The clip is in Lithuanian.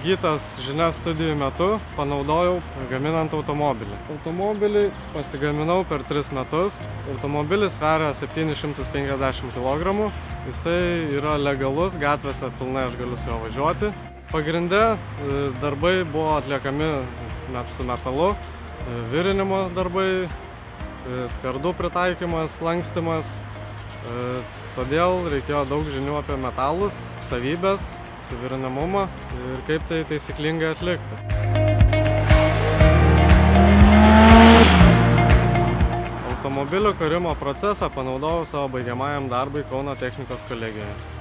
įgytas žinias studijų metu panaudojau gaminant automobilį. Automobilį pasigaminau per 3 metus. Automobilis sveria 750 kg. Jisai yra legalus, gatvėse pilnai aš galiu su juo važiuoti. Pagrinde e, darbai buvo atliekami net su metalu, e, virinimo darbai, e, skardų pritaikymas, lankstimas. Todėl reikėjo daug žinių apie metalus, savybės, suvirinamumą ir kaip tai taisyklingai atlikti. Automobilio kūrimo procesą panaudojau savo baigiamajam darbui Kauno technikos kolegijoje.